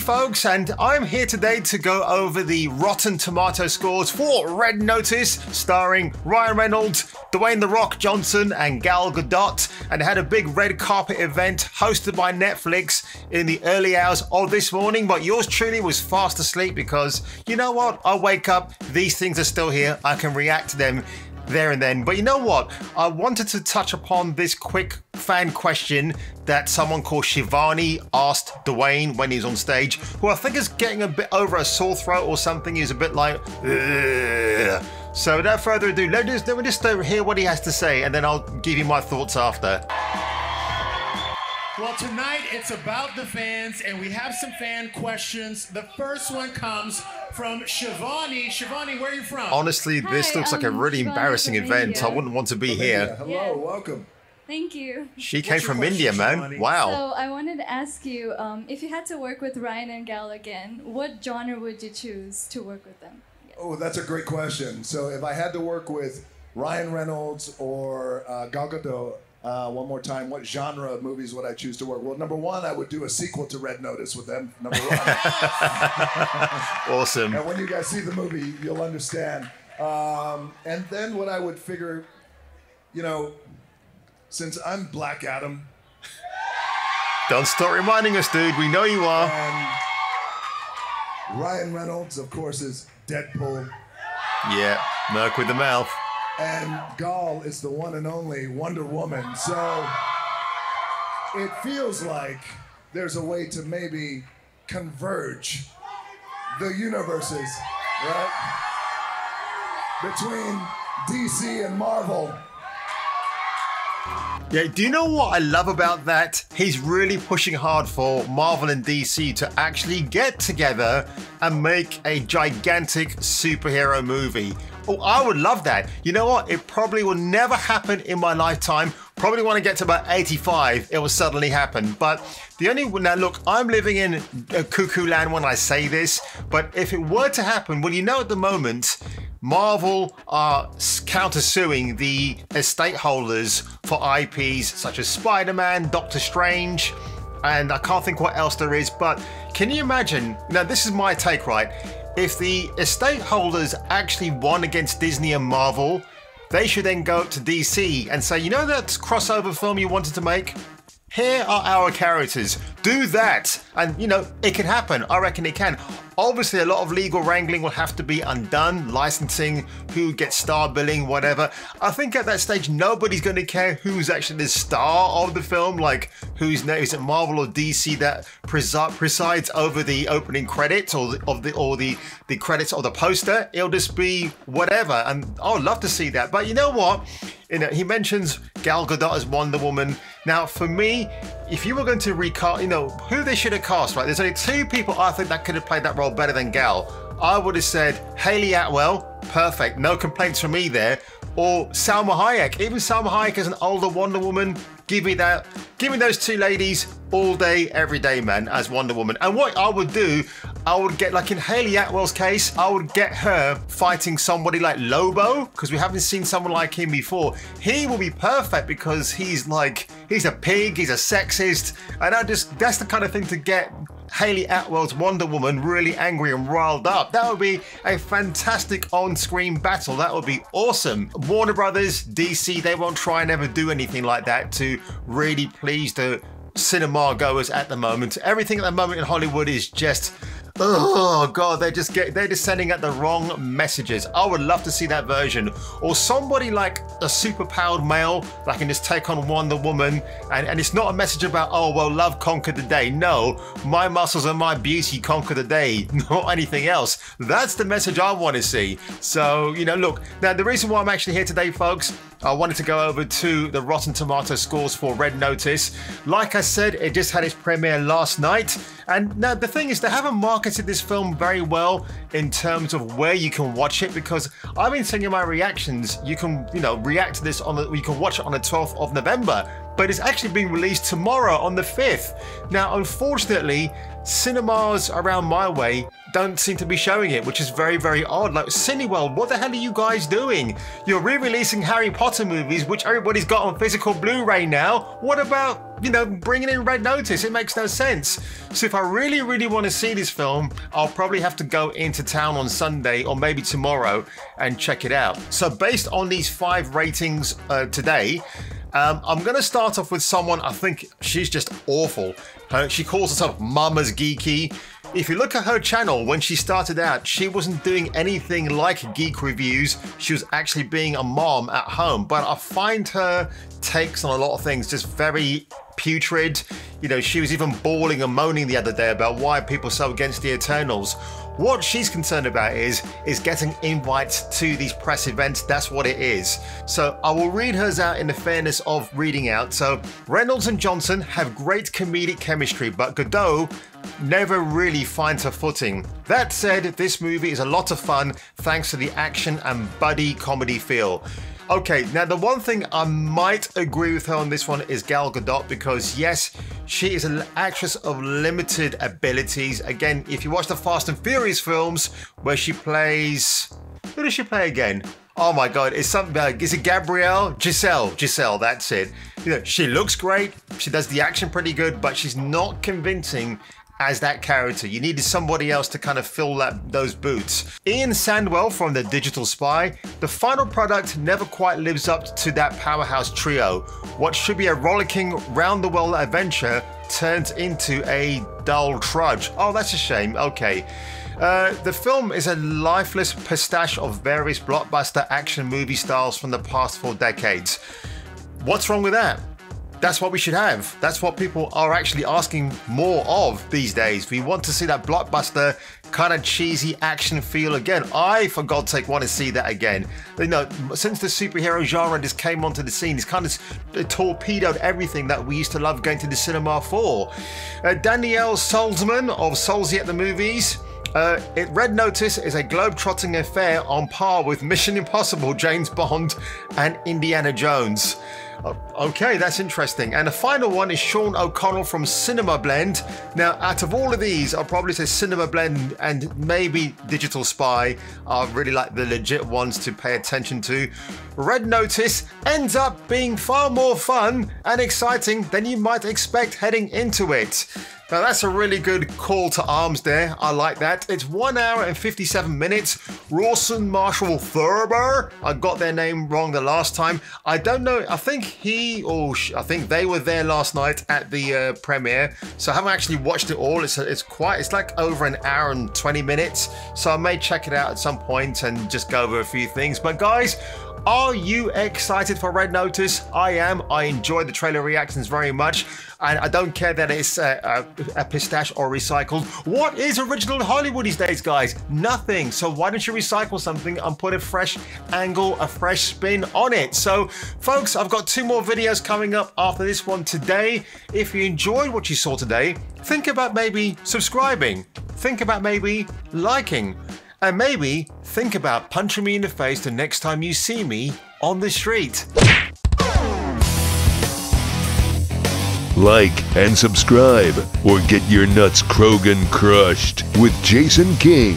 folks, and I'm here today to go over the Rotten Tomato scores for Red Notice, starring Ryan Reynolds, Dwayne The Rock Johnson, and Gal Gadot, and had a big red carpet event hosted by Netflix in the early hours of this morning. But yours truly was fast asleep because you know what? I wake up, these things are still here, I can react to them there and then. But you know what? I wanted to touch upon this quick fan question that someone called Shivani asked Dwayne when he's on stage, who I think is getting a bit over a sore throat or something. He's a bit like, Ugh. so without further ado, let me just, let me just uh, hear what he has to say, and then I'll give you my thoughts after. Well, tonight it's about the fans, and we have some fan questions. The first one comes from Shivani. Shivani, where are you from? Honestly, this Hi, looks like a I'm really Shivani embarrassing event. India. I wouldn't want to be here. Hello, Yeah. welcome. Thank you. She came What's from India, man. Wow. So I wanted to ask you, um, if you had to work with Ryan and Gal again, what genre would you choose to work with them? Oh, that's a great question. So if I had to work with Ryan Reynolds or uh, Gal Gadot uh, one more time, what genre of movies would I choose to work? Well, number one, I would do a sequel to Red Notice with them. Number one. Awesome. and when you guys see the movie, you'll understand. Um, and then what I would figure, you know, since I'm Black Adam Don't stop reminding us, dude. We know you are. and Ryan Reynolds, of course, is Deadpool. Yeah, Merc with the mouth. and Gal is the one and only Wonder Woman. So it feels like there's a way to maybe converge the universes, right? Between DC and Marvel. Yeah, do you know what I love about that? He's really pushing hard for Marvel and DC to actually get together and make a gigantic superhero movie. Oh, I would love that. You know what? It probably will never happen in my lifetime. Probably when I get to about 85, it will suddenly happen. But the only now look, I'm living in cuckoo land when I say this, but if it were to happen, well, you know, at the moment, Marvel are countersuing the estate holders for IPs such as Spider Man, Doctor Strange, and I can't think what else there is. But can you imagine? Now, this is my take, right? If the estate holders actually won against Disney and Marvel, they should then go to DC and say, you know that crossover film you wanted to make? Here are our characters. Do that. And, you know, it can happen. I reckon it can. Obviously, a lot of legal wrangling will have to be undone, licensing, who gets star billing, whatever. I think at that stage, nobody's going to care who's actually the star of the film, like who's is it Marvel or DC that presi- presides over the opening credits or the, of the or the the credits or the poster. It'll just be whatever, and I would love to see that. But you know what? You know, he mentions Gal Gadot as Wonder Woman. Now, for me, if you were going to recast, you know, who they should have cast, right? There's only two people I think that could have played that role better than Gal. I would have said Hayley Atwell, perfect, no complaints from me there, or Salma Hayek. Even Salma Hayek as an older Wonder Woman, give me that. Give me those two ladies all day, every day, man, as Wonder Woman. And what I would do, I would get, like in Hayley Atwell's case, I would get her fighting somebody like Lobo, because we haven't seen someone like him before. He will be perfect because he's like, he's a pig, he's a sexist, and I just, that's the kind of thing to get Hayley Atwell's Wonder Woman really angry and riled up. That would be a fantastic on-screen battle. That would be awesome. Warner Brothers, DC, they won't try and ever do anything like that to really please the cinema goers at the moment. Everything at the moment in Hollywood is just Oh god, they're just get they're just sending out the wrong messages. I would love to see that version. Or somebody like a superpowered male that can just take on Wonder Woman and, and it's not a message about oh well love conquered the day. No, my muscles and my beauty conquer the day, not anything else. That's the message I want to see. So, you know, look, now the reason why I'm actually here today, folks, I wanted to go over to the Rotten Tomato scores for Red Notice. Like I said, it just had its premiere last night. And now the thing is, they haven't marketed this film very well in terms of where you can watch it because I've been seeing my reactions, you can, you know, react to this on the, you can watch it on the 12th of November, but it's actually being released tomorrow on the 5th. Now, unfortunately, cinemas around my way don't seem to be showing it, which is very, very odd. Like, Cineworld, what the hell are you guys doing? You're re-releasing Harry Potter movies, which everybody's got on physical Blu-ray now. What about you know, bringing in Red Notice. It makes no sense. So if I really, really want to see this film, I'll probably have to go into town on Sunday or maybe tomorrow and check it out. So based on these five ratings uh, today, um, I'm going to start off with someone I think she's just awful. She calls herself Mama's Geeky. If you look at her channel, when she started out, she wasn't doing anything like geek reviews. She was actually being a mom at home. But I find her takes on a lot of things just very putrid. You know, she was even bawling and moaning the other day about why people so against the Eternals. What she's concerned about is is getting invites to these press events. That's what it is. So I will read hers out in the fairness of reading out. So Reynolds and Johnson have great comedic chemistry, but Gadot never really finds her footing. That said, this movie is a lot of fun thanks to the action and buddy comedy feel. Okay, now the one thing I might agree with her on this one is Gal Gadot because yes, she is an actress of limited abilities. Again, if you watch the Fast and Furious films where she plays, who does she play again? Oh my god, it's something uh, like is it Gabrielle? Giselle, Giselle, that's it. You know, she looks great, she does the action pretty good, but she's not convincing as that character. You needed somebody else to kind of fill that those boots. Ian Sandwell from The Digital Spy, the final product never quite lives up to that powerhouse trio. What should be a rollicking round the world adventure turns into a dull trudge. Oh, that's a shame. Okay. Uh, the film is a lifeless pistache of various blockbuster action movie styles from the past four decades. What's wrong with that? That's what we should have. That's what people are actually asking more of these days. We want to see that blockbuster kind of cheesy action feel again. I, for God's sake, want to see that again. You know, since the superhero genre just came onto the scene, it's kind of torpedoed everything that we used to love going to the cinema for. Uh, Danielle Solzman of Solzy at the Movies. Uh, it, Red Notice is a globe-trotting affair on par with Mission Impossible, James Bond, and Indiana Jones. Oh, okay, that's interesting. And the final one is Sean O'Connell from Cinema Blend. Now, out of all of these, I'll probably say Cinema Blend and maybe Digital Spy are really like the legit ones to pay attention to. Red Notice ends up being far more fun and exciting than you might expect heading into it. Now that's a really good call to arms there. I like that. It's one hour and 57 minutes. Rawson Marshall Thurber. I got their name wrong the last time. I don't know. I think he or I think they were there last night at the uh, premiere. So I haven't actually watched it all. It's it's quite. It's like over an hour and 20 minutes. So I may check it out at some point and just go over a few things. But guys. Are you excited for Red Notice? I am. I enjoy the trailer reactions very much, and I don't care that it's a, a, a pistache or recycled. What is original in Hollywood these days, guys? Nothing. So why don't you recycle something and put a fresh angle, a fresh spin on it? So, folks, I've got two more videos coming up after this one today. If you enjoyed what you saw today, think about maybe subscribing. Think about maybe liking. And maybe think about punching me in the face the next time you see me on the street. Like and subscribe, or get your nuts Krogan crushed with Jason King.